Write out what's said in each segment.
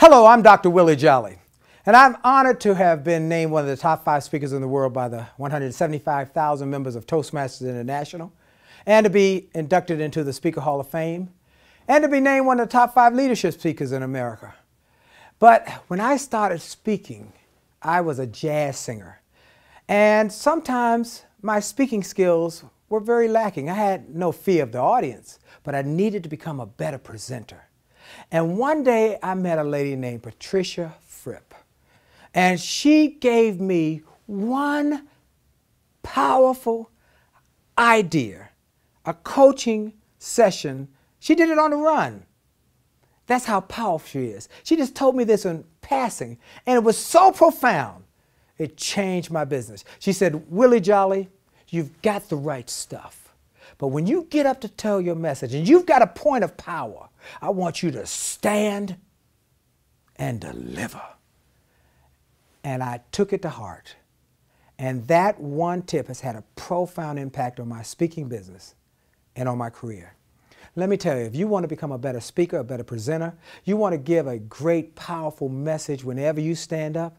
Hello, I'm Dr. Willie Jolley, and I'm honored to have been named one of the top five speakers in the world by the 175,000 members of Toastmasters International, and to be inducted into the Speaker Hall of Fame, and to be named one of the top five leadership speakers in America. But when I started speaking, I was a jazz singer, and sometimes my speaking skills were very lacking. I had no fear of the audience, but I needed to become a better presenter. And one day I met a lady named Patricia Fripp. And she gave me one powerful idea, a coaching session. She did it on the run. That's how powerful she is. She just told me this in passing, and it was so profound, it changed my business. She said, Willie Jolley, you've got the right stuff. But when you get up to tell your message and you've got a point of power, I want you to stand and deliver. And I took it to heart. And that one tip has had a profound impact on my speaking business and on my career. Let me tell you, if you want to become a better speaker, a better presenter, you want to give a great, powerful message whenever you stand up,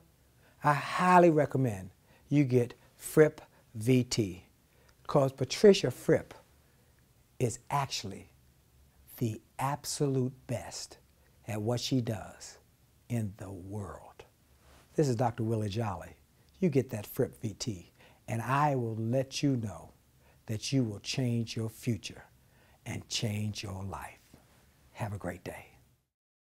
I highly recommend you get Fripp VT. Because Patricia Fripp is actually the absolute best at what she does in the world. This is Dr. Willie Jolley. You get that Fripp VT, and I will let you know that you will change your future and change your life. Have a great day.